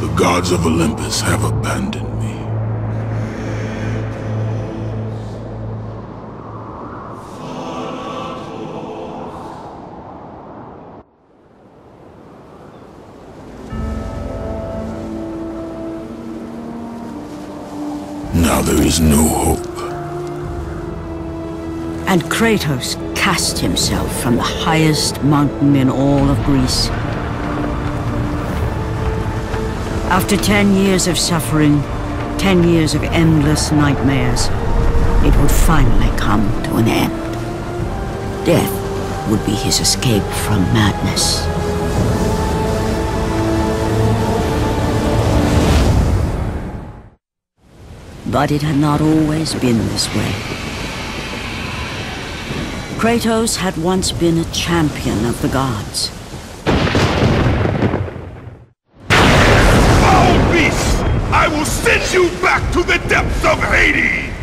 The gods of Olympus have abandoned me. Now there is no hope. And Kratos cast himself from the highest mountain in all of Greece. After ten years of suffering, ten years of endless nightmares, it would finally come to an end. Death would be his escape from madness. But it had not always been this way. Kratos had once been a champion of the gods. You back to the depths of Hades!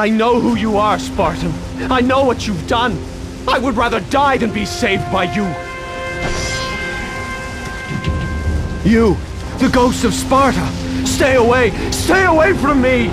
I know who you are, Spartan. I know what you've done. I would rather die than be saved by you. You, the ghost of Sparta! Stay away! Stay away from me!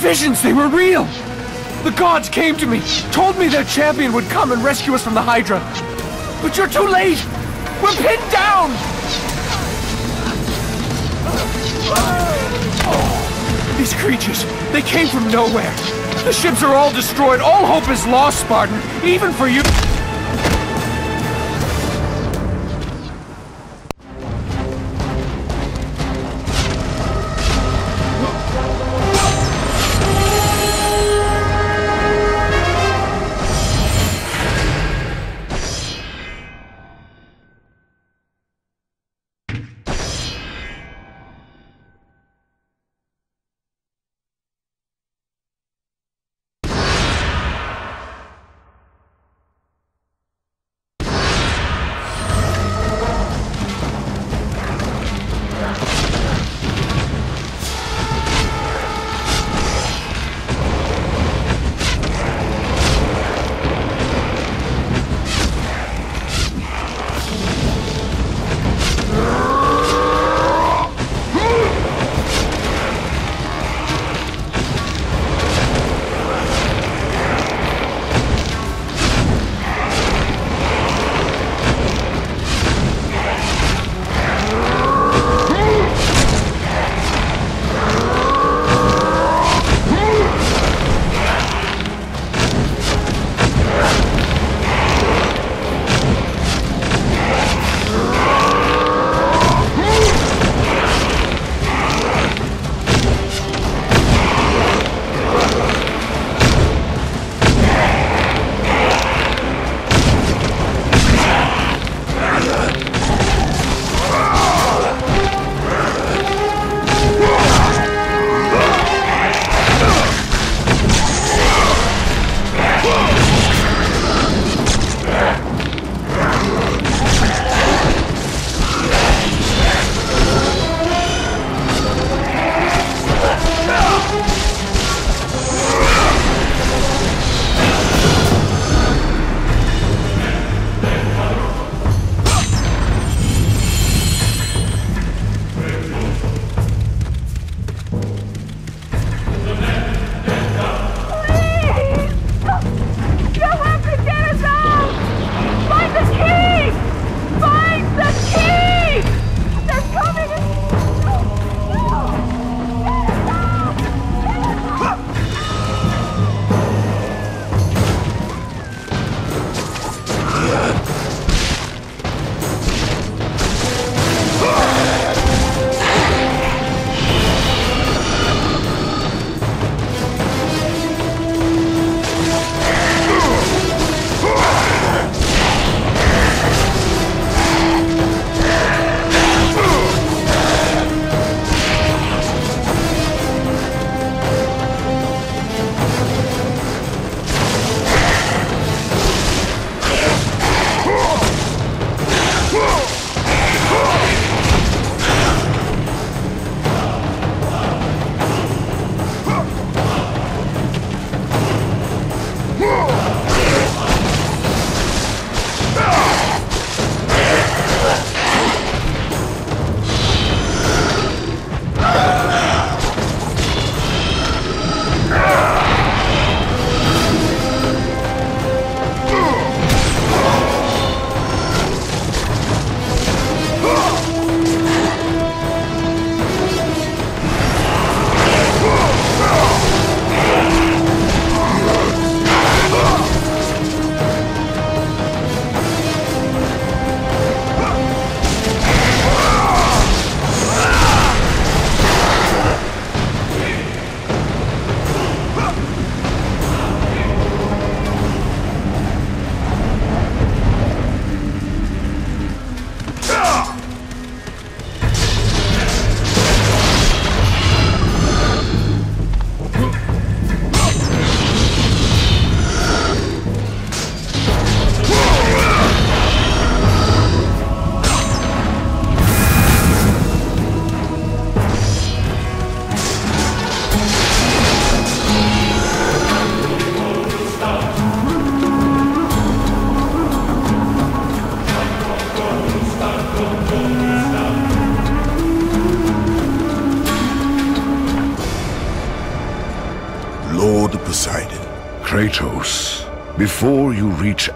Visions, they were real! The gods came to me, told me their champion would come and rescue us from the Hydra. But you're too late! We're pinned down! Oh, these creatures, they came from nowhere. The ships are all destroyed. All hope is lost, Spartan. Even for you.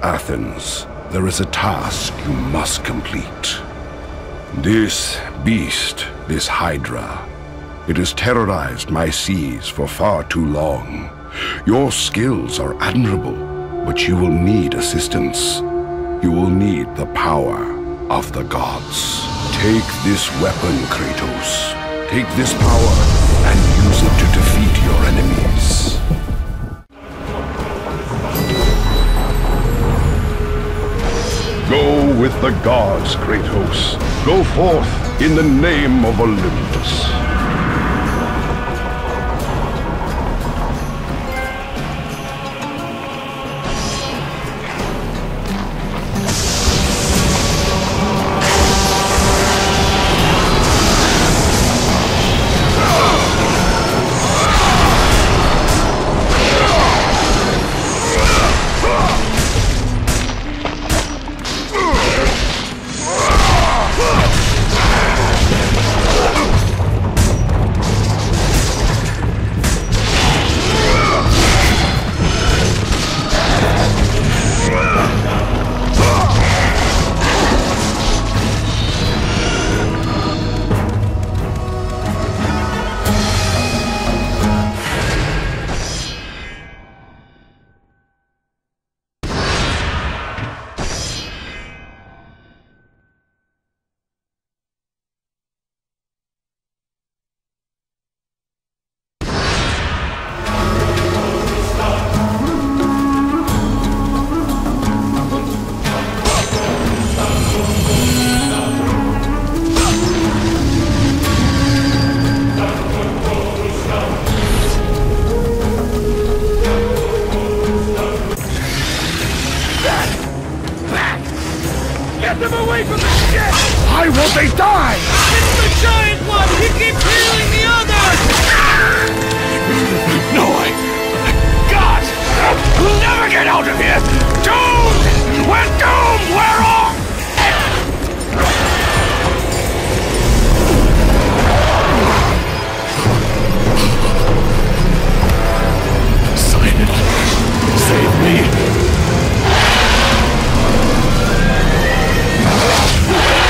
Athens, there is a task you must complete. This beast, this Hydra, it has terrorized my seas for far too long. Your skills are admirable, but you will need assistance. You will need the power of the gods. Take this weapon, Kratos. Take this power and use it to defeat your enemies. Go with the gods, Kratos. Go forth in the name of Olympus. Why won't they die? It's the giant one! He keeps healing the others. No, I... God! We'll never get out of here! Doomed! We're doomed! We're all... Silent, save me! Let's go.